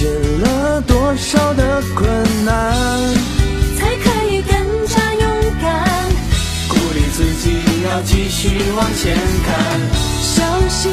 解了多少的困难？才可以更加勇敢。鼓励自己要继续往前看。小心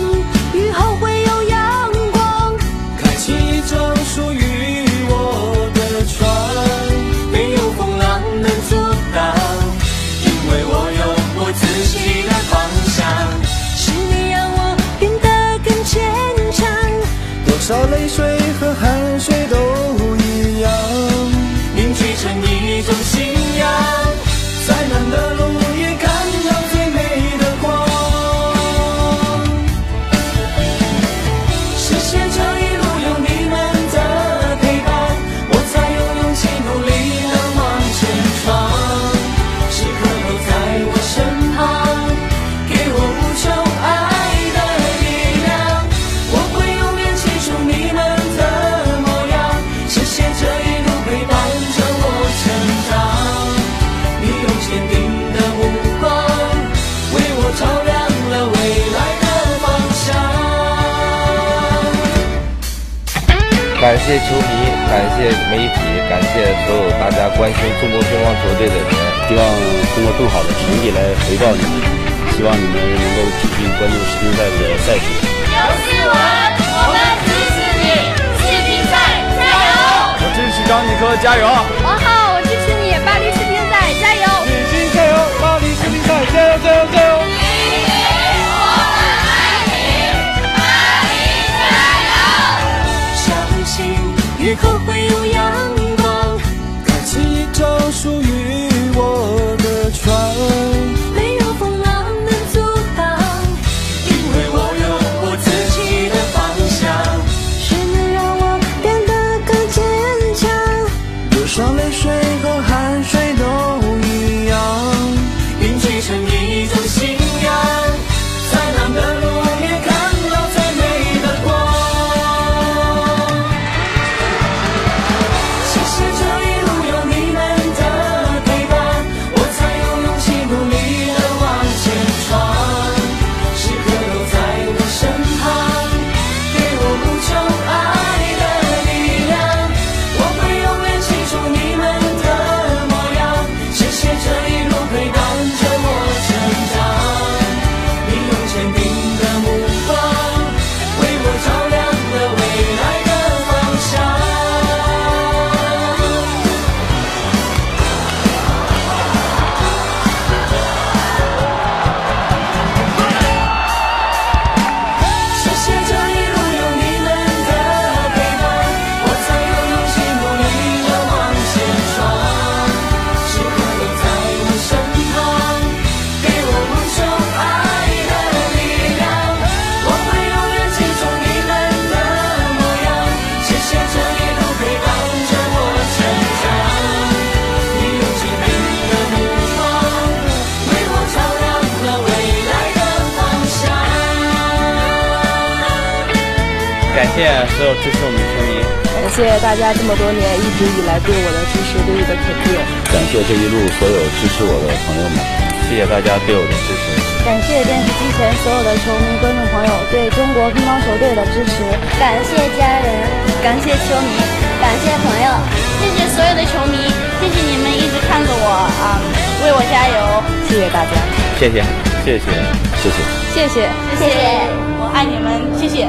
感谢球迷，感谢媒体，感谢所有大家关心中国乒乓球队的人。希望通过更好的成绩来回报你们，希望你们能够继续关注世乒赛的赛事。刘诗雯，我们支持你，世乒赛加油！我支持张继科，加油！以后会有阳光，开启一艘属于我的船。没有风浪能阻挡。因为我有我自己的方向，是你让我变得更坚强。多少泪水感谢所有支持我们的球迷。感谢大家这么多年一直以来对我的支持，对我的肯定。感谢这一路所有支持我的朋友们，谢谢大家对我的支持。感谢电视机前所有的球迷、观众朋友对中国乒乓球队的支持。感谢家人，感谢球迷，感谢朋友，谢谢所有的球迷，谢谢你们一直看着我啊，为我加油，谢谢大家，谢谢，谢谢，谢谢。谢谢。谢谢，我爱你们，谢谢。